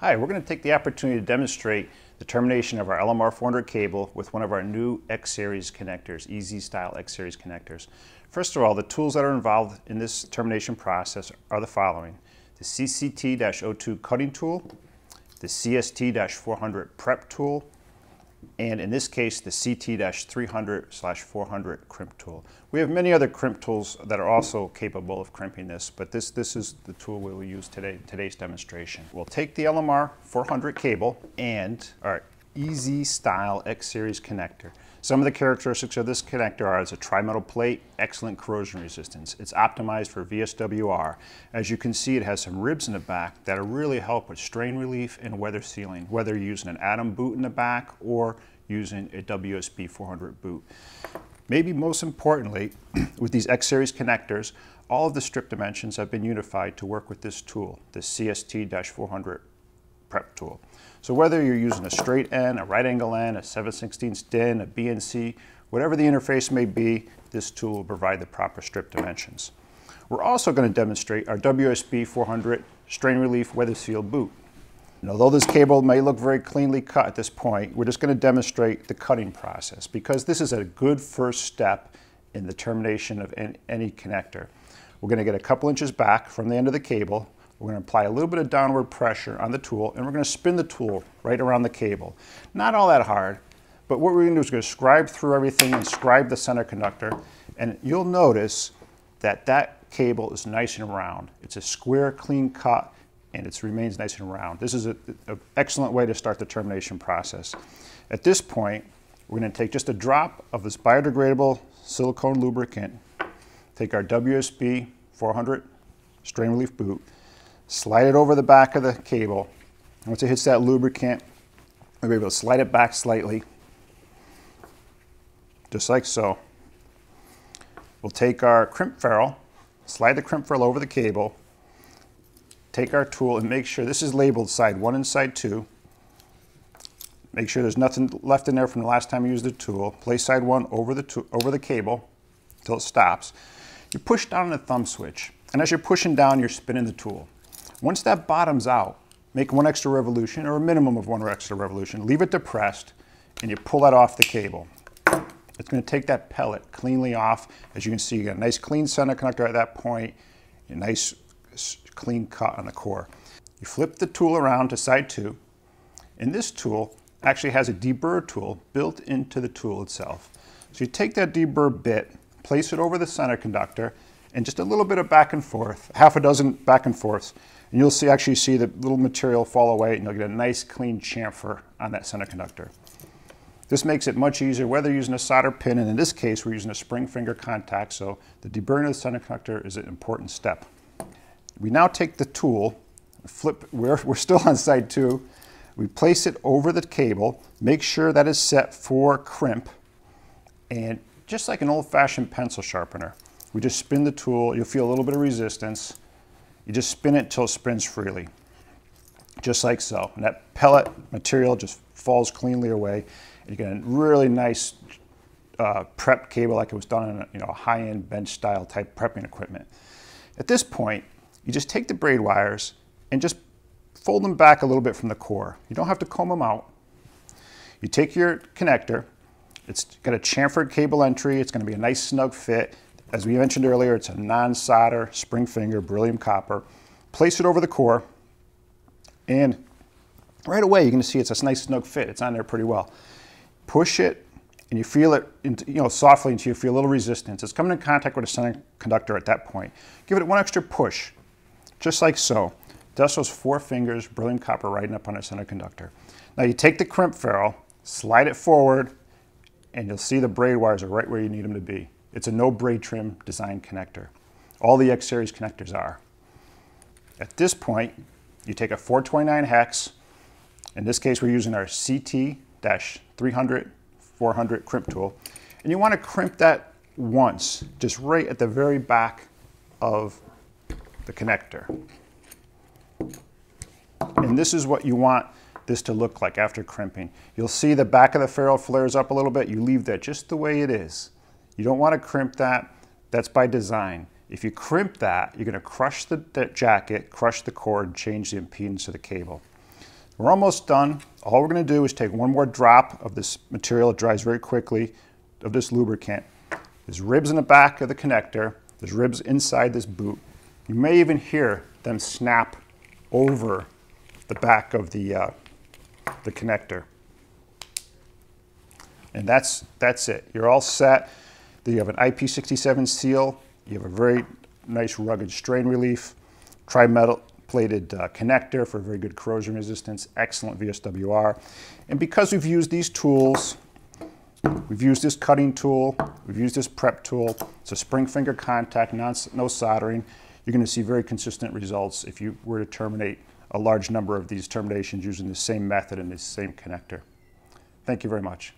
Hi, we're going to take the opportunity to demonstrate the termination of our LMR 400 cable with one of our new X-Series connectors, EZ style X-Series connectors. First of all, the tools that are involved in this termination process are the following. The CCT-02 cutting tool, the CST-400 prep tool, and in this case, the CT-300/400 crimp tool. We have many other crimp tools that are also capable of crimping this, but this, this is the tool we will use today today's demonstration. We'll take the LMR 400 cable and our EZ style X series connector. Some of the characteristics of this connector are it's a tri-metal plate, excellent corrosion resistance. It's optimized for VSWR. As you can see, it has some ribs in the back that really help with strain relief and weather sealing, whether you're using an Atom boot in the back or using a WSB 400 boot. Maybe most importantly, with these X-Series connectors, all of the strip dimensions have been unified to work with this tool, the CST-400 prep tool. So whether you're using a straight end, a right angle end, a 7 16 DIN, a BNC, whatever the interface may be, this tool will provide the proper strip dimensions. We're also going to demonstrate our WSB 400 strain relief weather seal boot. And although this cable may look very cleanly cut at this point, we're just going to demonstrate the cutting process because this is a good first step in the termination of any connector. We're going to get a couple inches back from the end of the cable, we're going to apply a little bit of downward pressure on the tool and we're going to spin the tool right around the cable. Not all that hard, but what we're going to do is we're going to scribe through everything and scribe the center conductor and you'll notice that that cable is nice and round. It's a square, clean cut and it remains nice and round. This is an excellent way to start the termination process. At this point, we're going to take just a drop of this biodegradable silicone lubricant, take our WSB 400 strain relief boot, slide it over the back of the cable. Once it hits that lubricant, we'll be able to slide it back slightly, just like so. We'll take our crimp ferrule, slide the crimp ferrule over the cable, take our tool and make sure, this is labeled side one and side two. Make sure there's nothing left in there from the last time you used the tool. Place side one over the, over the cable until it stops. You push down on the thumb switch, and as you're pushing down, you're spinning the tool. Once that bottoms out, make one extra revolution or a minimum of one extra revolution. Leave it depressed and you pull that off the cable. It's going to take that pellet cleanly off. As you can see, you got a nice clean center connector at that point, a nice clean cut on the core. You flip the tool around to side two, and this tool actually has a deburr tool built into the tool itself. So you take that deburr bit, place it over the center conductor, and just a little bit of back and forth, half a dozen back and forths, and you'll see actually see the little material fall away and you'll get a nice clean chamfer on that center conductor. This makes it much easier whether using a solder pin, and in this case we're using a spring finger contact, so the deburring of the center conductor is an important step. We now take the tool, flip, we're, we're still on side two, we place it over the cable, make sure that is set for crimp, and just like an old-fashioned pencil sharpener, we just spin the tool, you'll feel a little bit of resistance, you just spin it till it spins freely, just like so. And that pellet material just falls cleanly away. And you get a really nice uh, prep cable like it was done on a you know, high-end bench style type prepping equipment. At this point, you just take the braid wires and just fold them back a little bit from the core. You don't have to comb them out. You take your connector, it's got a chamfered cable entry, it's gonna be a nice snug fit. As we mentioned earlier, it's a non-solder spring finger beryllium copper. Place it over the core, and right away you're going to see it's a nice snug fit. It's on there pretty well. Push it, and you feel it, you know, softly until you feel a little resistance. It's coming in contact with a center conductor at that point. Give it one extra push, just like so. Dust those four fingers, beryllium copper riding up on a center conductor. Now you take the crimp ferrule, slide it forward, and you'll see the braid wires are right where you need them to be. It's a no braid trim design connector. All the X-Series connectors are. At this point, you take a 429 hex. In this case, we're using our CT-300 400 crimp tool. And you want to crimp that once, just right at the very back of the connector. And this is what you want this to look like after crimping. You'll see the back of the ferrule flares up a little bit. You leave that just the way it is. You don't want to crimp that. That's by design. If you crimp that, you're going to crush the, the jacket, crush the cord, change the impedance of the cable. We're almost done. All we're going to do is take one more drop of this material. It dries very quickly of this lubricant. There's ribs in the back of the connector. There's ribs inside this boot. You may even hear them snap over the back of the, uh, the connector. And that's, that's it. You're all set. You have an IP67 seal. You have a very nice rugged strain relief. Tri-metal plated uh, connector for very good corrosion resistance. Excellent VSWR. And because we've used these tools, we've used this cutting tool, we've used this prep tool. It's a spring finger contact, non, no soldering. You're going to see very consistent results if you were to terminate a large number of these terminations using the same method and the same connector. Thank you very much.